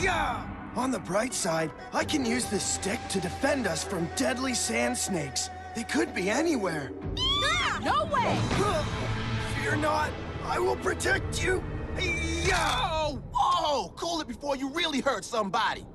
Yeah! On the bright side, I can use this stick to defend us from deadly sand snakes. They could be anywhere. No way! Fear not, I will protect you. Yeah! Oh, whoa! Cool it before you really hurt somebody.